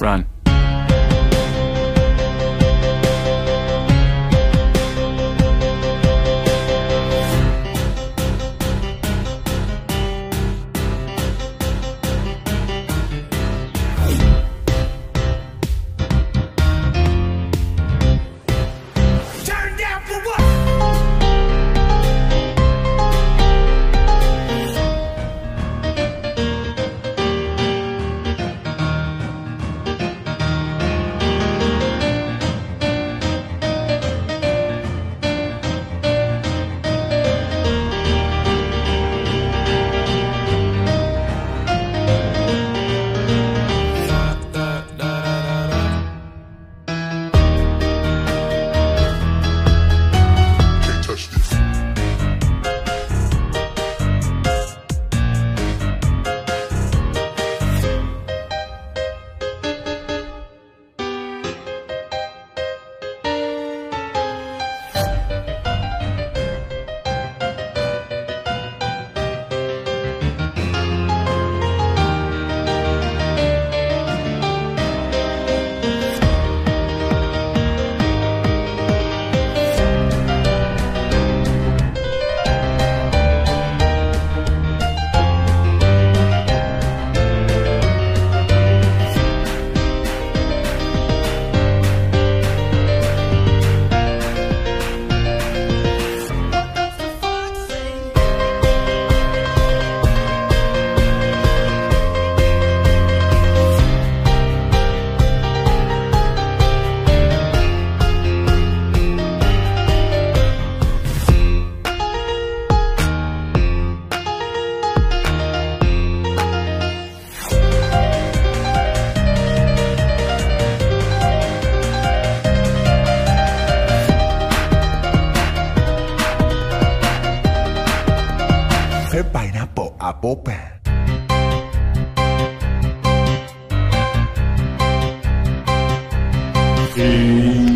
run. Pineapple a popa. Hey.